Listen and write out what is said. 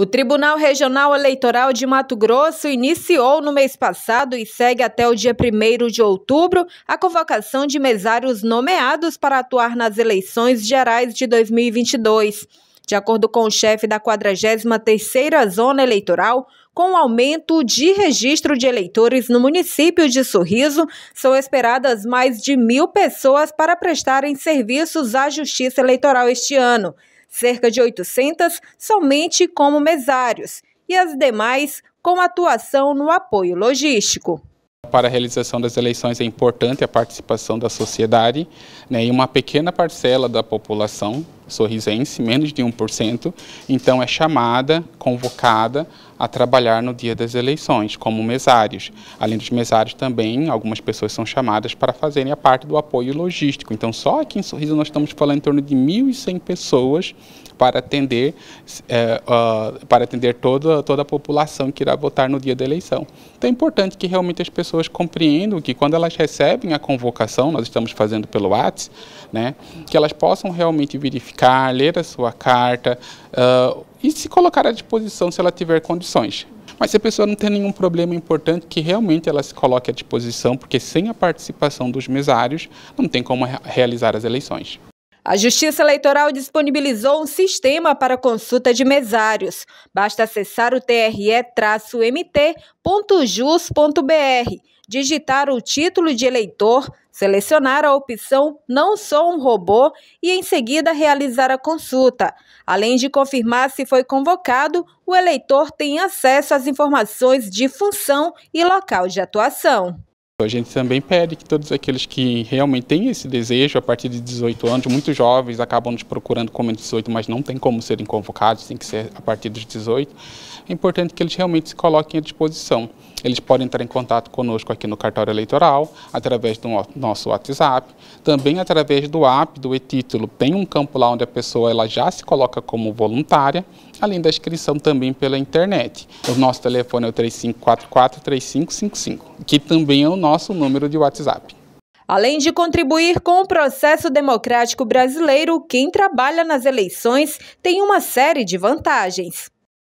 O Tribunal Regional Eleitoral de Mato Grosso iniciou no mês passado e segue até o dia 1 de outubro a convocação de mesários nomeados para atuar nas eleições gerais de 2022. De acordo com o chefe da 43ª Zona Eleitoral, com o aumento de registro de eleitores no município de Sorriso, são esperadas mais de mil pessoas para prestarem serviços à Justiça Eleitoral este ano cerca de 800 somente como mesários e as demais com atuação no apoio logístico. Para a realização das eleições é importante a participação da sociedade né, e uma pequena parcela da população sorrisense, menos de 1%, então é chamada, convocada a trabalhar no dia das eleições, como mesários. Além dos mesários também, algumas pessoas são chamadas para fazerem a parte do apoio logístico. Então, só aqui em Sorriso nós estamos falando em torno de 1.100 pessoas para atender, é, uh, para atender toda, toda a população que irá votar no dia da eleição. Então é importante que realmente as pessoas compreendam que quando elas recebem a convocação, nós estamos fazendo pelo WhatsApp, né, que elas possam realmente verificar, ler a sua carta uh, e se colocar à disposição se ela tiver condições. Mas se a pessoa não tem nenhum problema importante, que realmente ela se coloque à disposição, porque sem a participação dos mesários, não tem como realizar as eleições. A Justiça Eleitoral disponibilizou um sistema para consulta de mesários. Basta acessar o tre-mt.jus.br, digitar o título de eleitor, selecionar a opção Não sou um robô e em seguida realizar a consulta. Além de confirmar se foi convocado, o eleitor tem acesso às informações de função e local de atuação. A gente também pede que todos aqueles que realmente têm esse desejo, a partir de 18 anos, muitos jovens acabam nos procurando como 18, mas não tem como serem convocados, tem que ser a partir dos 18. É importante que eles realmente se coloquem à disposição. Eles podem entrar em contato conosco aqui no cartório eleitoral, através do nosso WhatsApp, também através do app do e-título. Tem um campo lá onde a pessoa ela já se coloca como voluntária, além da inscrição também pela internet. O nosso telefone é o 3544-3555, que também é o nosso número de WhatsApp. Além de contribuir com o processo democrático brasileiro, quem trabalha nas eleições tem uma série de vantagens.